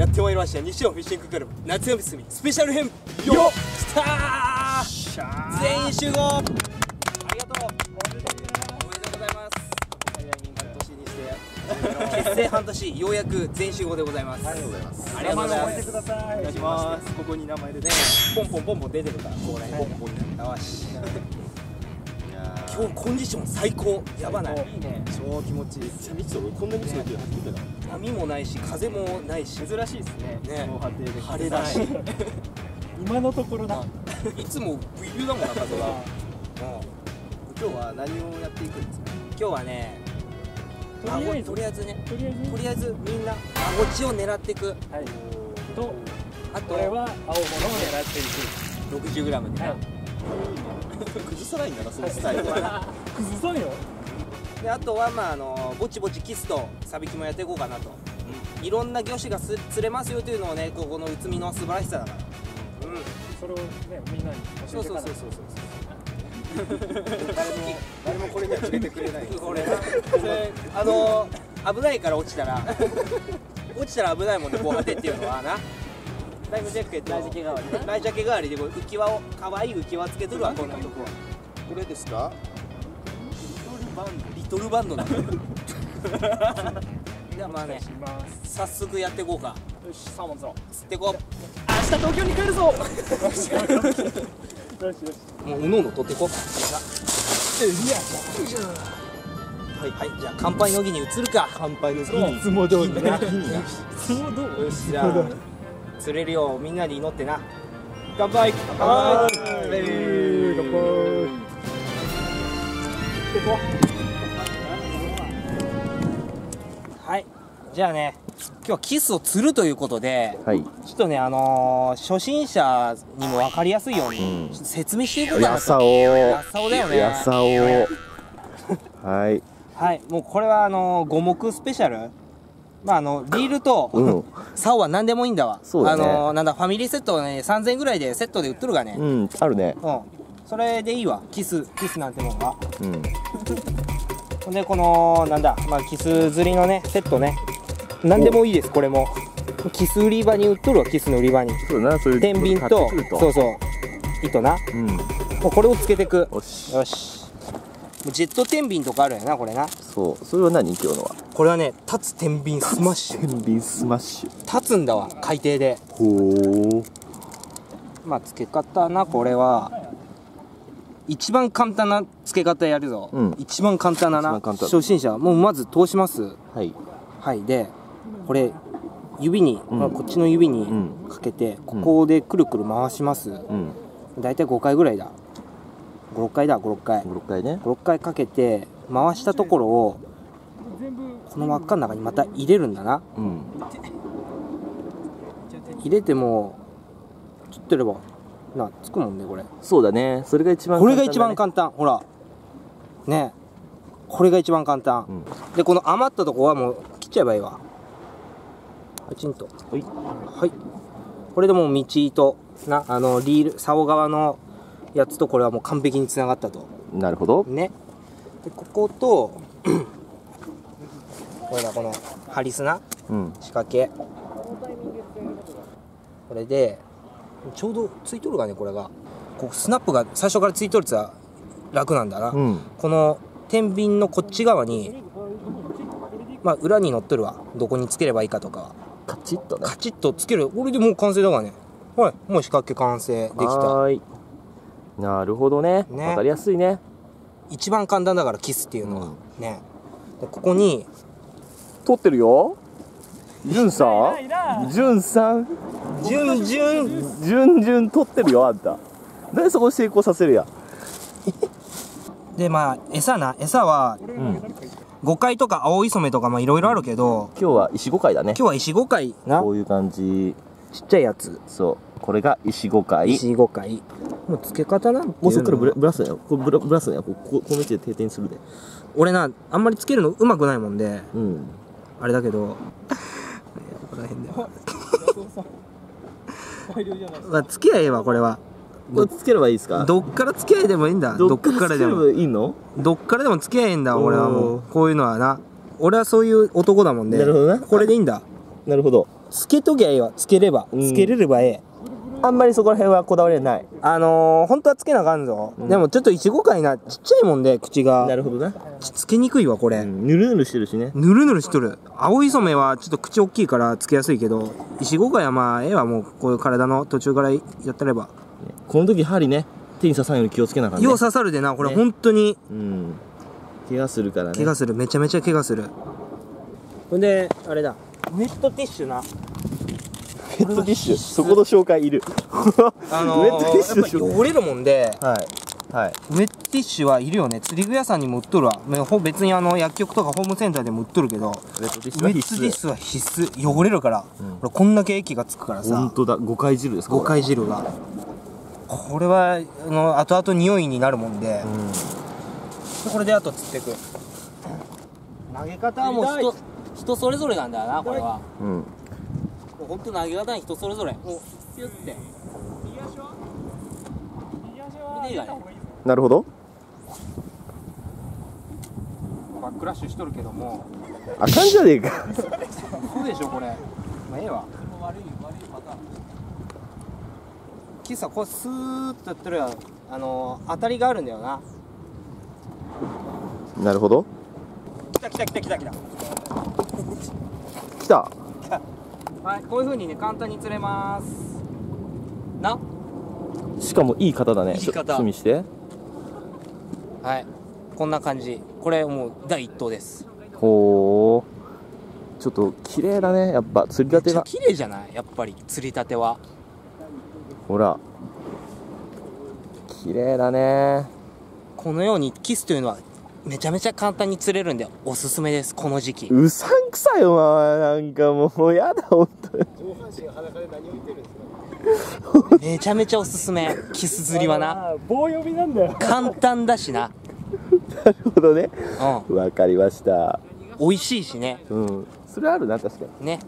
やってまいりました西尾フィッシングクラブ夏休みスペシャル編よっきたー全員集合ありがとうおめでとうございます。半年にして結成半年ようやく全員集合でございますありがとうございますありがとうございますお願いしますここに名前でねポンポンポンポン出てるからここら辺ポンポンよし今日コンディション最高やばないいいね超気持ちいいめっちゃ密度こんな密度って初めてだ波もないし風もないし。珍しいですね。ね。防波堤で。晴れだし。今のところだいつも冬だもんな風が今日は何をやっていくんですか？今日はねとりあえず。とりあえずね。とりあえず。とりあえずみんなあごちを狙っていく。はい。とあとこれは青物を狙っていく。60g でな、はい。崩さないんだなそのスタイル。崩さんよであとはまああのぼちぼちキスとサビキもやっていこうかなと、いろんな魚種がす釣れますよというのをねここの宇都宮の素晴らしさだから。うん。それをねみんなにそうそう教えてから。そうそうそう誰もこれには触れてくれない。これあの危ないから落ちたら。落ちたら危ないもんね防波堤っていうのはな。ライフジャケットライジャケ代わりライジャケ代わりで浮き輪を可愛い浮き輪つけとるわこんなとこはこれですかリトルバンドだ じゃあまあね。早速やっていこうか。よしサーモン釣ろう釣ってこ明日東京に帰るぞ。よしよし。もうおのおの取ってこう。はい、はい、じゃあ乾杯の儀に移るか。乾杯の日そうに相撲通りね日にな相撲どう？よしじゃあ釣れるようみんなで祈ってな。乾杯。乾はい杯。乾杯じゃあね今日はキスを釣るということではい。ちょっとねあのー初心者にも分かりやすいように、うん。説明していこうかなと。やさおやさおだよね。やさお はい。はい。もうこれはあのー五目スペシャル。まああのリールと、うん。竿は何でもいいんだわ。そうだね。あのーなんだファミリーセットはね3000円ぐらいでセットで売っとるがね。うんあるね。うん、それでいいわ。キスキスなんてもんは。うん。でこのなんだまあキス釣りのねセットね何でもいいですこれも。キス売り場に売っとるわキスの売り場に。そうだなそういう天秤とそうそう糸な。うん。もうこれをつけてく。よし。よし。ジェット天秤とかあるよなこれな。そう。それは何今日のは？これはね立つ天秤スマッシュ。天秤スマッシュ。立つんだわ海底で。ほう。まあ付け方なこれは。一番簡単な付け方やるぞ、うん。一番簡単な。な初心者もうまず通します。はい。はいでこれ指に、うん。まあこっちの指にうん。かけて、ここでくるくる回します、うん。だいたい5回ぐらいだ。56回だ56回。56回ね。56回かけて回したところをこの輪っかの中にまた入れるんだな。うん。入れても切ってればなつくもんねこれ。そうだね。それが一番これが一番単簡単。ほら。ね。これが一番簡単、うん。でこの余ったとこはもう切っちゃえばいいわパチンと。はい。はい。これでもう道糸なあのリール竿側のやつとこれはもう完璧につながったと。なるほど。ね。でここと これだこのハリスなうん。仕掛け。これでちょうどついとるがねこれが。こうスナップが最初からついとるやつは楽なんだな、うん。この天秤のこっち側にまあ裏に乗っとるわ。どこにつければいいかとかチッとね。カチッとつける。これでもう完成だからね。はい。もう仕掛け完成できた。はーい。なるほどね。ね。わかりやすいね。一番簡単だからキスっていうのは、ね。でここに撮ってるよ。じゅんさん。じゅんさん。ジュンジュン。じゅんじゅん撮ってるよあんた。なんでそこ成功させるや。でまあ餌な。餌はうん5回とか青磯目とかまあいろいろあるけど今日は石五回だね。今日は石5回な。こういう感じ。ちっちゃいやつ。そうこれが石五回石5回もう付け方なんていうの？もうそっからブラブラスだよ。これブラブラスだよ。こここの位置で定点するで。俺なあんまりつけるのうまくないもんで。うん。あれだけど。ここら辺で。まあつけやええわこれはこれつければいいですか？どっからつけやえでもいいんだ。どっからでも。ばいいの？どっからでもつけやええんだ俺はもおう。こういうのはな。俺はそういう男だもんで。なるほどな。これでいいんだ。なるほど。つけときゃええわ。つければ。うん。つけれればええ、あんまりそこら辺はこだわりはない。あのー、本当はつけなあかんぞ、でもちょっといちご界な。ちっちゃいもんで口が。なるほどな、つけにくいわこれ、うん、ぬるぬるしてるしね。ぬるぬるしとる。青い染めはちょっと口大きいからつけやすいけど石五界はまあええわ。もうこういう体の途中からやったれば、この時針ね手に刺さんように気をつけなあかんね。よう刺さるでなこれね。本当に。うん。怪我するからね。怪我する。めちゃめちゃ怪我する。ほんであれだ。ネットティッシュな。ペットティッシュ。そこの紹介いる。あのー、ウェットティッシュ。やっぱ汚れるもんで。はい。はい。ウェットティッシュはいるよね。釣り具屋さんにも売っとるわ。別にあの薬局とかホームセンターでも売っとるけど。ウェットティッシウェットティッシュは必須。汚れるから、うん。これこんだけ液がつくから本さ当だ。五回汁ですか？五回汁がこれはあの後々匂いになるもんで、うんこれであと釣っていく。投げ方はもう人人それぞれなんだよなこれは。うん。もうほんと投げ方は人それぞれ。もうピュッて。これでいいがねなるほど。バックラッシュしとるけども。あかんじゃねえかそうでしょこれ。まあええわキスはこうスーッとやってるやん。あの当たりがあるんだよな。なるほど。来た来た来た来た来た。来た。はいこういう風にね簡単に釣れます。な？しかもいい方だね。いい方。ちょっと見して。はい。こんな感じ。これもう第一投です。ほうちょっと綺麗だね。やっぱ釣りめっちゃ立てが綺麗じゃない？やっぱり釣りたてはほら。綺麗だね。このようにキスというのはめちゃめちゃ簡単に釣れるんでおすすめです。この時期。うさんくさいよななんかもう。やだ本当に上半身が裸で何を言ってるんですかめちゃめちゃおすすめ。キス釣りはな。棒読みなんだよ。簡単だしな。なるほどね。うわかりました。ん美味しいしね。うん。それあるな確かね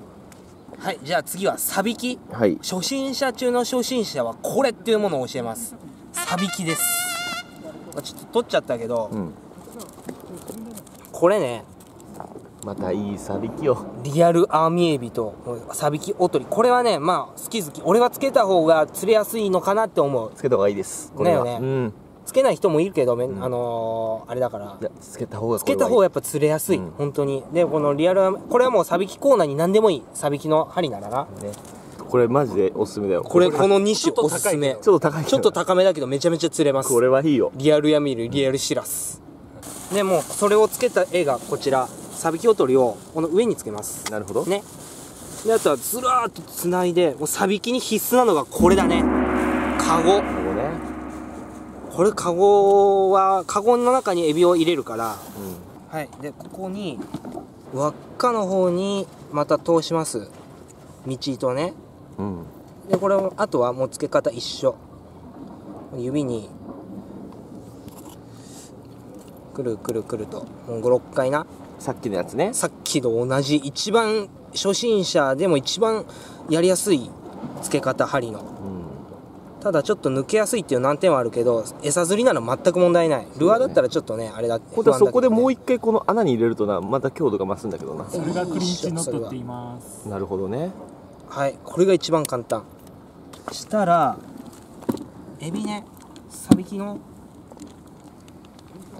はいじゃあ次はサビキ。にはい。初心者中の初心者はこれっていうものを教えます。サビキです。まあちょっと取っちゃったけど、うん。これね。またいいさびきを。リアルアーミエビとサビキおとり。これはねまあ好き好き。俺はつけた方が釣れやすいのかなって思う。つけた方がいいです。これは。だよね。うんつけない人もいるけど、めんあのーあれだから。いやつけた方がつけた方がやがっぱ釣れやすい、うん。本当に。でこのリアルこれはもうサビキコーナーに何でもいい。サビキの針ならなね。これマジでおすすめだよ。これこの2種。おすすめ。ちょっと高いっと高めだけどめちゃめちゃ釣れます。これはいいよ。リアルヤミルリアルシラス。でもうそれをつけた絵がこちら。サビキおとりをこの上につけます。なるほど。ね。であとはずらーっとつないでもうサビキに必須なのがこれだね。カゴこれカゴはカゴの中にエビを入れるからうはい。でここに輪っかの方にまた通します。道糸ね。んうん。でこれをあとはもう付け方一緒。指にくるくるくると。もう56回な。さっきのやつね。さっきと同じ。一番初心者でも一番やりやすい付け方針の。うんただちょっと抜けやすいっていう難点はあるけど餌釣りなら全く問題ない。ルアーだったらちょっとねあれだ本当はそこでもう一一回この穴に入れるとなまた強度が増すんだけどな。それがクリンチノットって言います。なるほどね。はいこれが一番簡単。したらエビねサビキの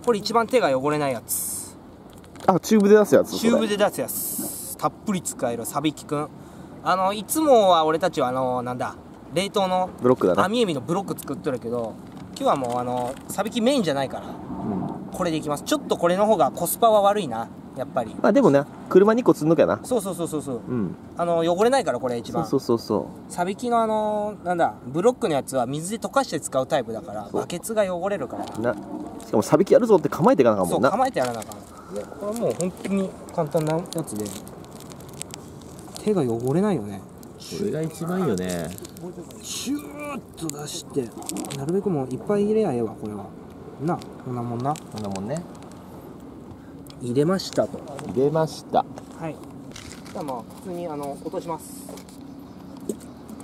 これ一番手が汚れないやつ。あチューブで出すやつ？チューブで出すやつ。たっぷり使えるサビキくんあのいつもは俺たちはあのなんだ冷凍のブロックだな。アミエビのブロック作っとるけど今日はもうあのサビキメインじゃないからうん。これでいきます。ちょっとこれの方がコスパは悪いなやっぱり。まあでもね車2個積んどきゃな。そうそうそうそうそう。うん。あの汚れないからこれ一番。そうそうそうそサビキのあのなんだブロックのやつは水で溶かして使うタイプだからバケツが汚れるから。うな。しかもサビキやるぞって構えていかなあかんもんな。そう構えてやらなあかん。でこれはもう本当に簡単なやつで手が汚れないよねそれが一番いいよね。シューッと出してなるべくもういっぱい入れやええわこれは。なこんなもんな。こんなもんね。入れましたと。入れました。はい。じゃあまあ普通にあの落とします。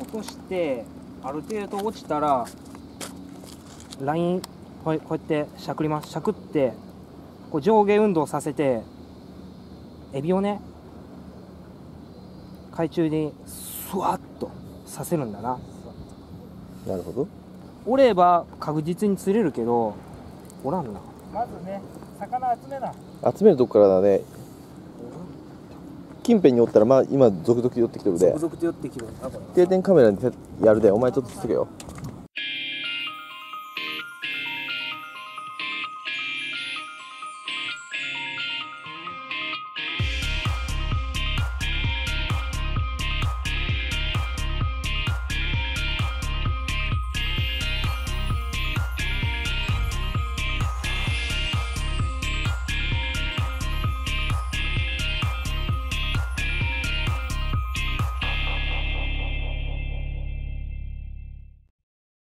落としてある程度落ちたらラインこうこうやってしゃくります。しゃくってこう上下運動させてエビをね海中にスワッとさせるんだな。なるほど。おれば確実に釣れるけどおらんな。まずね魚集めな。集めるとこからだね。近辺におったらまあ今続々寄ってきてるで。続々と寄ってきるなこれ。定点カメラでやるで。お前ちょっとつけよ